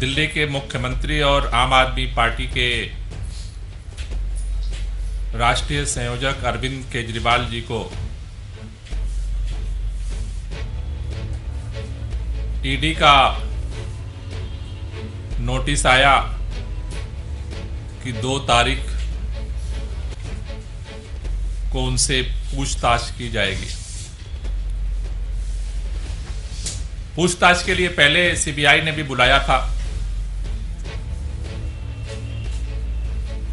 दिल्ली के मुख्यमंत्री और आम आदमी पार्टी के राष्ट्रीय संयोजक अरविंद केजरीवाल जी को ईडी का नोटिस आया कि दो तारीख को उनसे पूछताछ की जाएगी। पूछताछ के लिए पहले सीबीआई ने भी बुलाया था।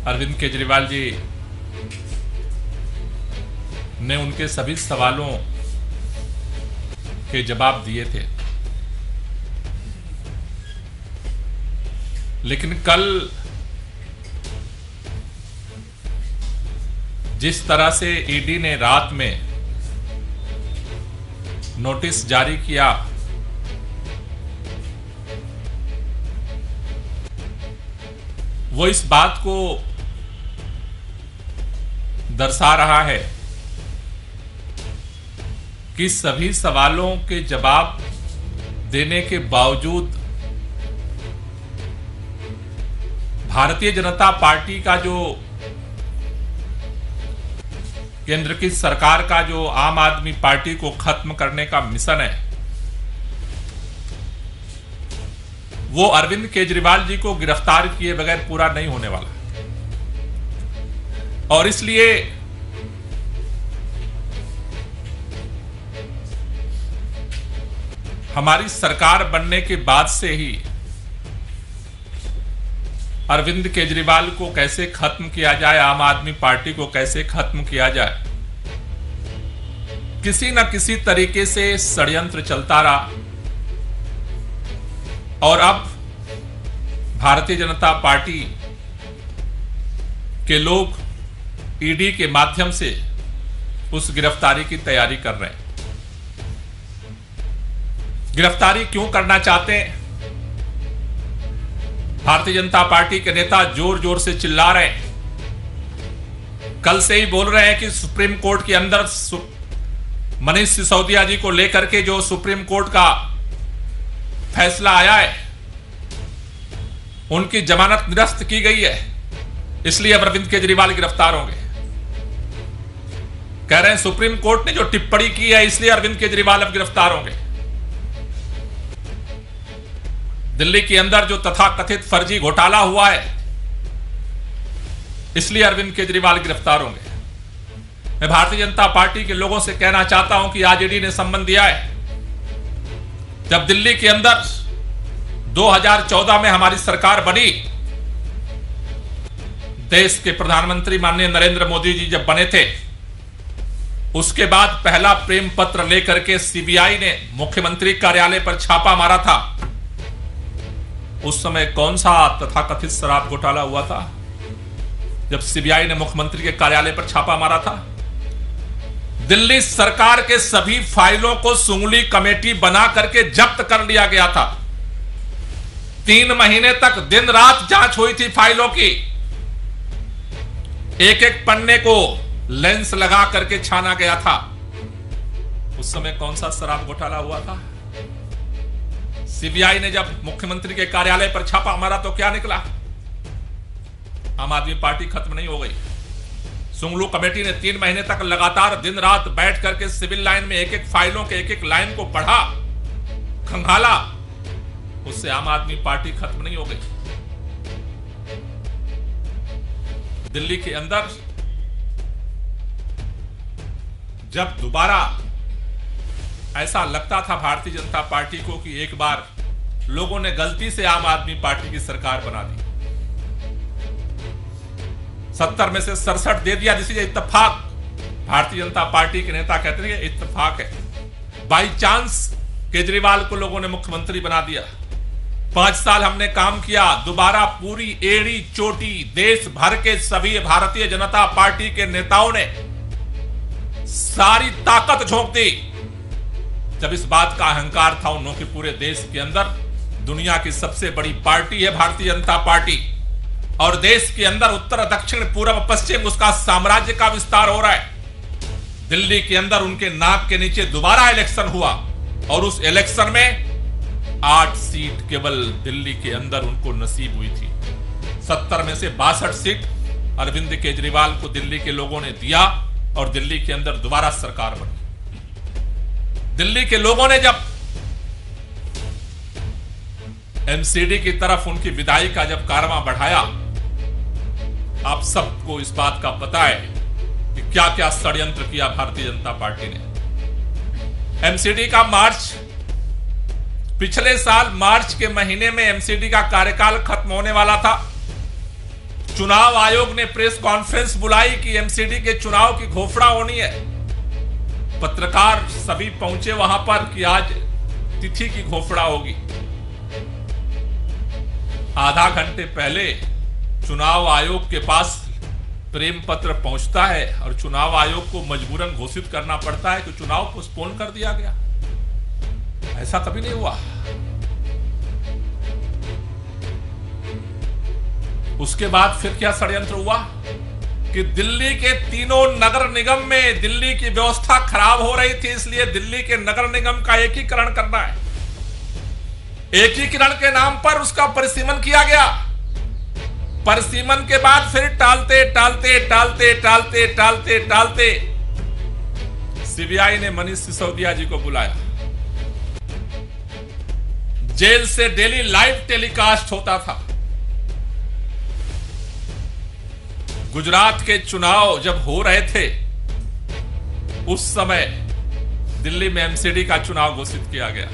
अरविंद केजरीवाल जी, ने उनके सभी सवालों के जवाब दिए थे। लेकिन कल जिस तरह से ईडी ने रात में नोटिस जारी किया, वो इस बात को दर्शा रहा है कि सभी सवालों के जवाब देने के बावजूद भारतीय जनता पार्टी का जो केंद्र की सरकार का जो आम आदमी पार्टी को खत्म करने का मिशन है, वो अरविंद केजरीवाल जी को गिरफ़्तार किए बगैर पूरा नहीं होने वाला। और इसलिए हमारी सरकार बनने के बाद से ही अरविंद केजरीवाल को कैसे खत्म किया जाए, आम आदमी पार्टी को कैसे खत्म किया जाए, किसी न किसी तरीके से षडयंत्र चलता रहा। और अब भारतीय जनता पार्टी के लोग ईडी के माध्यम से उस गिरफ्तारी की तैयारी कर रहे हैं। गिरफ्तारी क्यों करना चाहते हैं? भारतीय जनता पार्टी के नेता ज़ोर ज़ोर से चिल्ला रहे हैं। कल से ही बोल रहे हैं कि सुप्रीम कोर्ट के अंदर मनीष सिसोदिया जी को लेकर के जो सुप्रीम कोर्ट का फैसला आया है, उनकी जमानत निरस्त की गई है। इसलिए अरविंद केजरीवाल गिरफ़्तार होंगे। कह रहे हैं सुप्रीम कोर्ट ने जो टिप्पणी की है, इसलिए अरविंद केजरीवाल अब गिरफ़्तार होंगे। दिल्ली के अंदर जो तथाकथित फर्जी घोटाला हुआ है, इसलिए अरविंद केजरीवाल गिरफ़्तार होंगे। मैं भारतीय जनता पार्टी के लोगों से कहना चाहता हूँ कि आज ईडी ने संबंध दिया है। जब दिल्ली के अंदर 2014 में हमारी सरकार बनी, देश के प्रधानमंत्री माननीय नरेंद्र मोदी जी जब बने थे उसके बाद पहला प्रेम पत्र लेकर के सीबीआई ने मुख्यमंत्री कार्यालय पर छापा मारा था। उस समय कौन सा तथाकथित शराब घोटाला हुआ था? जब सीबीआई ने मुख्यमंत्री के कार्यालय पर छापा मारा था। दिल्ली सरकार के सभी फाइलों को सुंगली कमेटी बना करके जब्त कर लिया गया था। तीन महीने तक दिन रात जाँच हुई थी फाइलों की। एक एक पन्ने को लेंस लगा करके छाना गया था। उस समय कौन सा शराब घोटाला हुआ था? सीबीआई ने जब मुख्यमंत्री के कार्यालय पर छापा मारा तो क्या निकला? आम आदमी पार्टी खत्म नहीं हो गई। सुंगलू कमेटी ने तीन महीने तक लगातार दिन रात बैठ करके सिविल लाइन में एक एक फाइलों के एक एक लाइन को पढ़ा, खंगाला। उससे आम आदमी पार्टी खत्म नहीं हो गई। दिल्ली के अंदर जब दोबारा ऐसा लगता था भारतीय जनता पार्टी को कि एक बार लोगों ने गलती से आम आदमी पार्टी की सरकार बना दी। सत्तर में से सड़सठ दे दिया जिसे इत्तेफाक भारतीय जनता पार्टी के नेता कहते हैं इतफाक है। बाई चांस केजरीवाल को लोगों ने मुख्यमंत्री बना दिया। पाँच साल हमने काम किया, दोबारा पूरी एड़ी चोटी देश भर के सभी भारतीय जनता पार्टी के नेताओं ने सारी ताकत झोंक दी जब इस बात का अहंकार था उन्होंने कि पूरे देश के अंदर, दुनिया की सबसे बड़ी पार्टी है भारतीय जनता पार्टी। और देश के अंदर उत्तर, दक्षिण पूर्व पश्चिम, उसका साम्राज्य का विस्तार हो रहा है। दिल्ली के अंदर उनके नाक के नीचे दोबारा इलेक्शन हुआ और उस इलेक्शन में आठ सीट केवल दिल्ली के अंदर उनको नसीब हुई थी। सत्तर में से बासठ सीट अरविंद केजरीवाल को दिल्ली के लोगों ने दिया। और दिल्ली के अंदर दोबारा सरकार बनी। दिल्ली के लोगों ने जब एमसीडी की तरफ़ उनकी विदाई का जब कारवा बढ़ाया, आप सबको इस बात का पता है कि क्या क्या षड्यंत्र किया भारतीय जनता पार्टी ने। एमसीडी का मार्च, पिछले साल मार्च के महीने में एमसीडी का कार्यकाल खत्म होने वाला था। चुनाव आयोग ने प्रेस कॉन्फ्रेंस बुलाई कि एमसीडी के चुनाव की घोषणा होनी है। पत्रकार सभी पहुँचे वहाँ पर कि आज तिथि की घोषणा होगी। आधा घंटे पहले चुनाव आयोग के पास प्रेम पत्र पहुँचता है और चुनाव आयोग को मजबूरन घोषित करना पड़ता है कि चुनाव पोस्टपोन कर दिया गया। ऐसा कभी नहीं हुआ। उसके बाद फिर क्या षड्यंत्र हुआ? कि दिल्ली के तीनों नगर निगम में दिल्ली की व्यवस्था खराब हो रही थी, इसलिए दिल्ली के नगर निगम का एकीकरण करना है। एकीकरण के नाम पर उसका परिसीमन किया गया। परिसीमन के बाद फिर टालते टालते टालते टालते टालते टालते सीबीआई ने मनीष सिसोदिया जी को बुलाया। जेल से डेली लाइव टेलीकास्ट होता था। गुजरात के चुनाव जब हो रहे थे, उस समय दिल्ली में एमसीडी का चुनाव घोषित किया गया।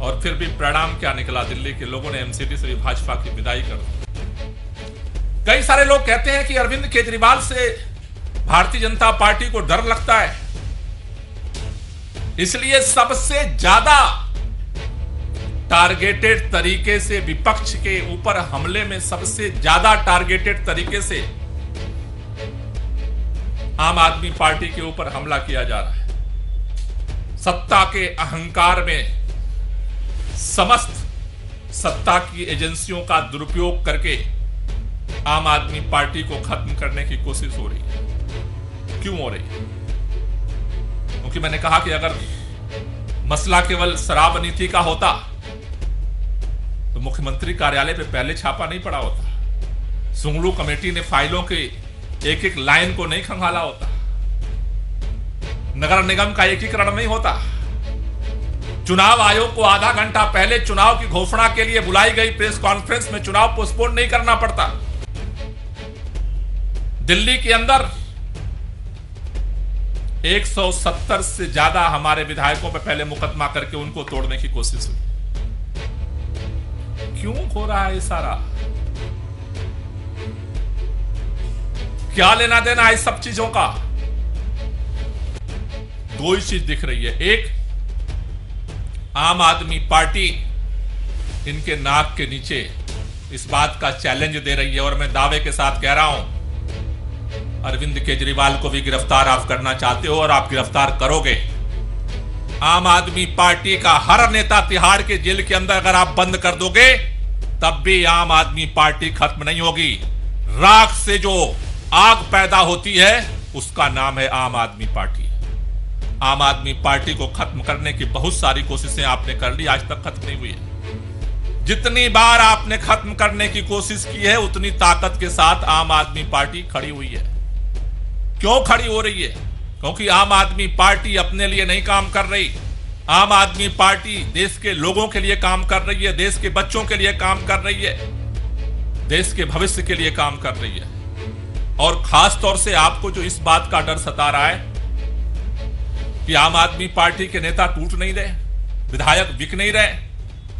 और फिर भी परिणाम क्या निकला दिल्ली के लोगों ने एमसीडी से भी भाजपा की विदाई कर कई सारे लोग कहते हैं कि अरविंद केजरीवाल से भारतीय जनता पार्टी को डर लगता है। इसलिए सबसे ज़्यादा टारगेटेड तरीके से विपक्ष के ऊपर हमले में सबसे ज़्यादा टारगेटेड तरीके से आम आदमी पार्टी के ऊपर हमला किया जा रहा है। सत्ता के अहंकार में समस्त सत्ता की एजेंसियों का दुरुपयोग करके आम आदमी पार्टी को खत्म करने की कोशिश हो रही है। क्यों हो रही है? क्योंकि मैंने कहा कि अगर मसला केवल शराब नीति का होता मुख्यमंत्री कार्यालय पे पहले छापा नहीं पड़ा होता। सुंगलू कमेटी ने फाइलों के एक एक लाइन को नहीं खंगाला होता। नगर निगम का एकीकरण नहीं होता। चुनाव आयोग को आधा घंटा पहले चुनाव की घोषणा के लिए बुलाई गई प्रेस कॉन्फ्रेंस में चुनाव पोस्टपोन नहीं करना पड़ता। दिल्ली के अंदर 170 से ज़्यादा हमारे विधायकों पर पहले मुकदमा करके उनको तोड़ने की कोशिश हुई। क्यों हो रहा है सारा? क्या लेना देना है सब चीज़ों का? दो ही चीज़ दिख रही है। एक, आम आदमी पार्टी इनके नाक के नीचे इस बात का चैलेंज दे रही है और मैं दावे के साथ कह रहा हूँ, अरविंद केजरीवाल को भी गिरफ़्तार आप करना चाहते हो और आप गिरफ़्तार करोगे। आम आदमी पार्टी का हर नेता तिहाड़ के जेल के अंदर अगर आप बंद कर दोगे तब भी आम आदमी पार्टी खत्म नहीं होगी। राख से जो आग पैदा होती है, उसका नाम है आम आदमी पार्टी। आम आदमी पार्टी को खत्म करने की बहुत सारी कोशिशें आपने कर ली, आज तक खत्म नहीं हुई है। जितनी बार आपने खत्म करने की कोशिश की है, उतनी ताकत के साथ आम आदमी पार्टी खड़ी हुई है। क्यों खड़ी हो रही है? क्योंकि आम आदमी पार्टी अपने लिए नहीं काम कर रही। आम आदमी पार्टी देश के लोगों के लिए काम कर रही है, देश के बच्चों के लिए काम कर रही है, देश के भविष्य के लिए काम कर रही है। और खास तौर से आपको जो इस बात का डर सता रहा है कि आम आदमी पार्टी के नेता टूट नहीं रहे, विधायक बिक नहीं रहे,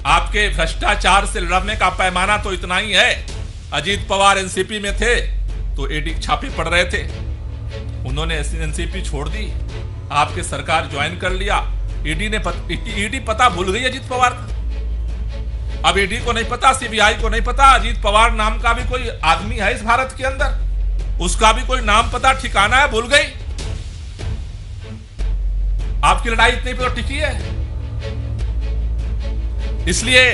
आपके भ्रष्टाचार से लड़ने का पैमाना तो इतना ही है। अजीत पवार एनसीपी में थे तो एडी छापे पड़ रहे थे। उन्होंने एनसीपी छोड़ दी, आपके सरकार ज्वाइन कर लिया ईडी ने पत, ईडी पता भूल गई अजीत पवार। का अब ईडी को नहीं पता सीबीआई को नहीं पता अजीत पवार नाम का भी कोई आदमी है इस भारत के अंदर। उसका भी कोई नाम पता ठिकाना है भूल गई। आपकी लड़ाई इतनी पर तो टिकी है। इसलिए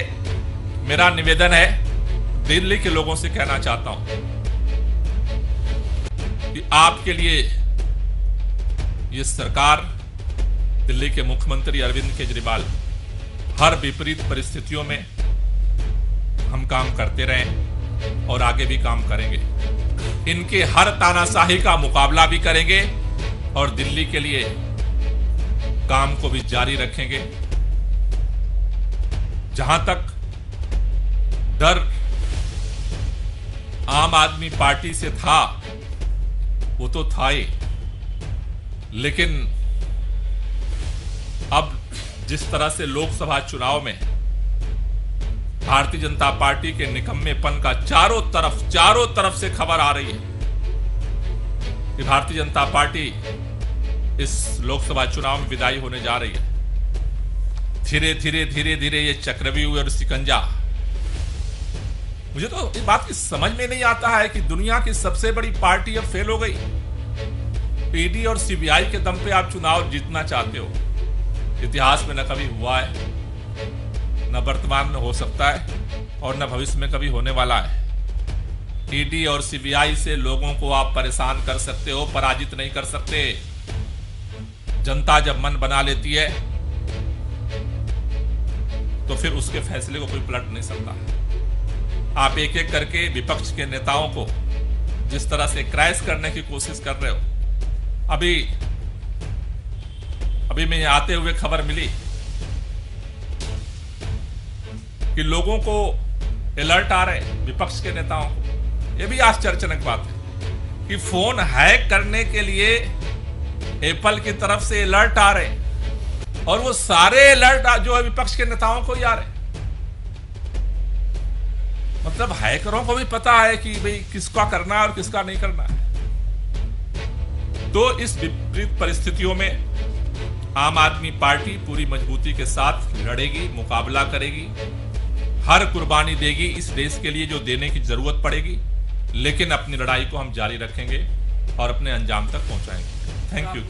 मेरा निवेदन है दिल्ली के लोगों से कहना चाहता हूँ कि आपके लिए यह सरकार दिल्ली के मुख्यमंत्री अरविंद केजरीवाल हर विपरीत परिस्थितियों में हम काम करते रहे और आगे भी काम करेंगे। इनके हर तानाशाही का मुकाबला भी करेंगे और दिल्ली के लिए काम को भी जारी रखेंगे। जहाँ तक डर आम आदमी पार्टी से था, वो तो था ही। लेकिन जिस तरह से लोकसभा चुनाव में भारतीय जनता पार्टी के निकम्मेपन का चारों तरफ़ चारों तरफ़ से खबर आ रही है कि भारतीय जनता पार्टी इस लोकसभा चुनाव में विदाई होने जा रही है। धीरे धीरे धीरे धीरे ये चक्रव्यूह और सिकंजा। मुझे तो इस बात की समझ में नहीं आता है कि दुनिया की सबसे बड़ी पार्टी अब फेल हो गई। ईडी और सीबीआई के दम पे आप चुनाव जीतना चाहते हो। इतिहास में न कभी हुआ है, न वर्तमान में हो सकता है और न भविष्य में कभी होने वाला है। ईडी और सीबीआई से लोगों को आप परेशान कर सकते हो, पराजित नहीं कर सकते। जनता जब मन बना लेती है तो फिर उसके फैसले को कोई पलट नहीं सकता। आप एक एक करके विपक्ष के नेताओं को जिस तरह से क्रैश करने की कोशिश कर रहे हो, अभी अभी मैं आते हुए खबर मिली कि लोगों को अलर्ट आ रहे विपक्ष के नेताओं को। यह भी आश्चर्यजनक बात है कि फ़ोन हैक करने के लिए एप्पल की तरफ़ से अलर्ट आ रहे और वो सारे अलर्ट जो है विपक्ष के नेताओं को ही आ रहे मतलब हैकरों को भी पता है कि भाई किसका करना है और किसका नहीं करना है। तो इस विपरीत परिस्थितियों में आम आदमी पार्टी पूरी मजबूती के साथ लड़ेगी, मुकाबला करेगी। हर कुर्बानी देगी इस देश के लिए जो देने की ज़रूरत पड़ेगी, लेकिन अपनी लड़ाई को हम जारी रखेंगे और अपने अंजाम तक पहुंचाएँगे। थैंक यू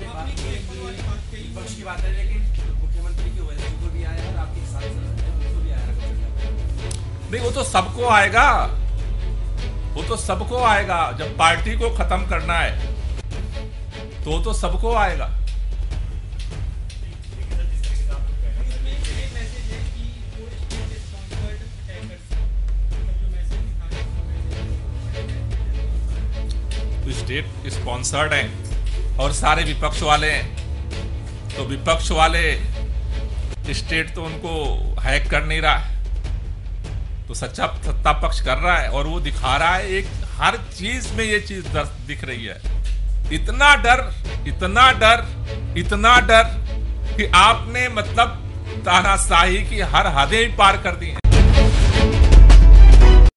नहीं, वो तो सबको आएगा। वो तो सबको आएगा। जब पार्टी को खत्म करना है तो वो तो सबको आएगा। स्टेट स्पॉन्सर्ड हैं और सारे विपक्ष वाले हैं। तो विपक्ष वाले स्टेट तो उनको हैक कर नहीं रहा है। तो सच्चा सत्ता पक्ष कर रहा है और वो दिखा रहा है एक हर चीज़ में ये चीज़ दिख रही है। इतना डर इतना डर इतना डर कि आपने मतलब तानाशाही की हर हदें पार कर दी हैं।